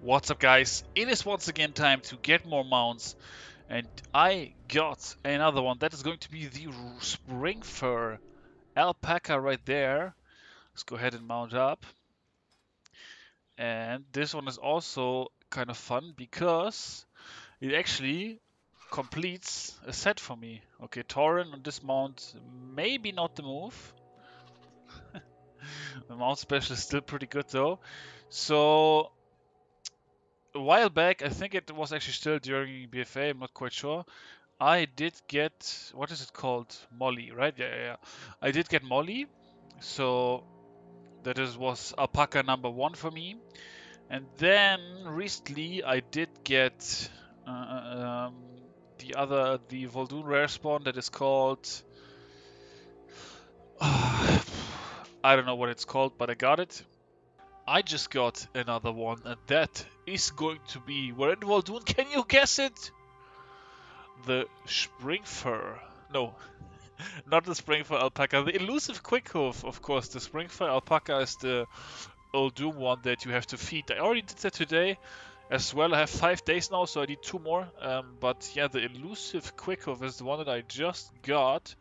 What's up guys? It is once again time to get more mounts and I got another one that is going to be the spring fur alpaca right there. Let's go ahead and mount up. And this one is also kind of fun because it actually completes a set for me. Okay, Tauren on this mount, maybe not the move. the mount special is still pretty good though. So a while back, I think it was actually still during BFA, I'm not quite sure. I did get what is it called? Mollie, right? Yeah, yeah, yeah. I did get Mollie, so that is was alpaca number one for me. And then recently I did get uh, um, the other, the Vol'dun rare spawn that is called. Uh, I don't know what it's called, but I got it. I just got another one, and that is going to be where in Vol'dun? Can you guess it? The Springfur. No, not the Springfur alpaca. The elusive Quickhoof, of course. The Springfur alpaca is the Uldum one that you have to feed. I already did that today as well. I have five days now, so I need two more. Um, but yeah, the elusive Quickhoof is the one that I just got,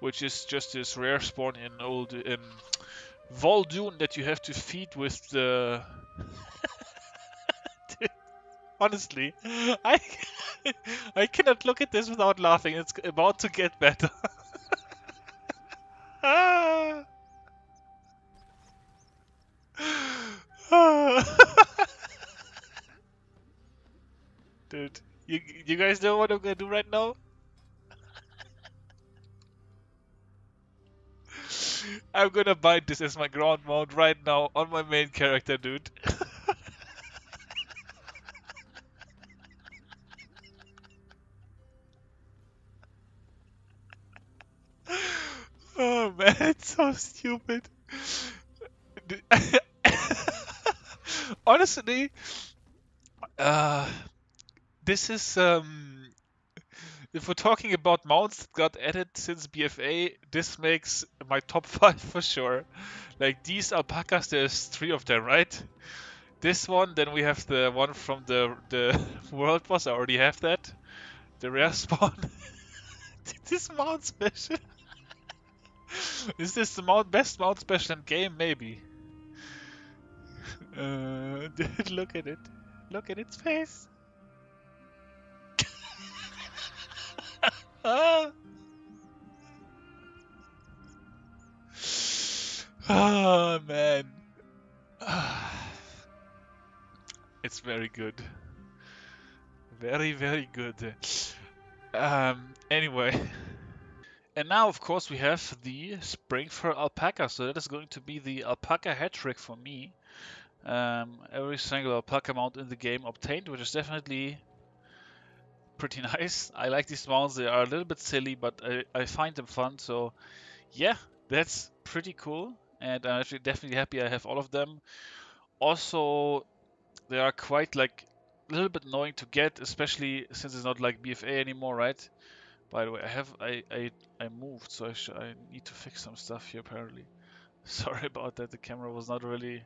which is just this rare spawn in old in Vol'dun that you have to feed with the. Honestly, I I cannot look at this without laughing. It's about to get better. Dude, you you guys know what I'm gonna do right now? I'm gonna bind this as my ground mount right now on my main character, dude. Oh man, it's so stupid. Honestly, uh, this is um if we're talking about mounts that got added since BFA, this makes my top five for sure. Like these alpacas, there's three of them, right? This one, then we have the one from the the world boss. I already have that. The rare spawn. this mount special. Is this the best mount special in game? Maybe. Uh, dude, look at it. Look at its face. oh man. it's very good. Very, very good. Um, anyway. And now, of course, we have the Spring Fur Alpaca. So that is going to be the Alpaca hat trick for me. Um, every single Alpaca mount in the game obtained, which is definitely pretty nice. I like these mounts. They are a little bit silly, but I, I find them fun. So yeah, that's pretty cool. And I'm actually definitely happy I have all of them. Also, they are quite like a little bit annoying to get, especially since it's not like BFA anymore, right? By the way, I have I I, I moved, so I, I need to fix some stuff here apparently. Sorry about that. The camera was not really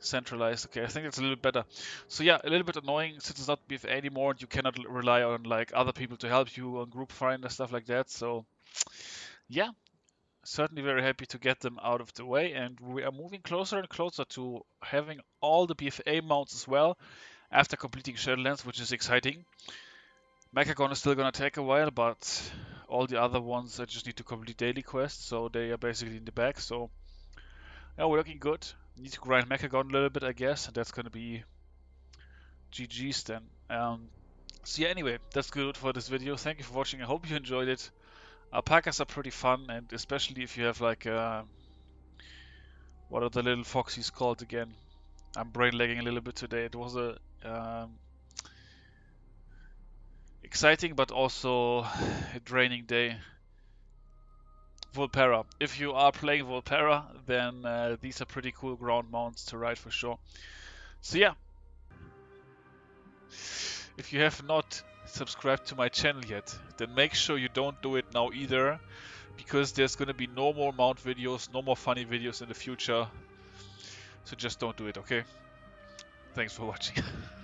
centralized. Okay, I think it's a little better. So yeah, a little bit annoying since it's not BFA anymore. And you cannot rely on like other people to help you on group find and stuff like that. So yeah, certainly very happy to get them out of the way. And we are moving closer and closer to having all the BFA mounts as well after completing Shadowlands, which is exciting. Mechagon is still gonna take a while, but all the other ones I just need to complete daily quests, so they are basically in the back. So yeah, we're looking good. Need to grind Mechagon a little bit, I guess, and that's gonna be GG's then. Um, so yeah, anyway, that's good for this video. Thank you for watching. I hope you enjoyed it. Alpacas are pretty fun, and especially if you have like uh, what are the little foxies called again? I'm brain lagging a little bit today. It was a um, exciting but also a draining day. Vulpera. If you are playing Vulpera, then uh, these are pretty cool ground mounts to ride for sure. So yeah. If you have not subscribed to my channel yet, then make sure you don't do it now either, because there's gonna be no more mount videos, no more funny videos in the future. So just don't do it, okay? Thanks for watching.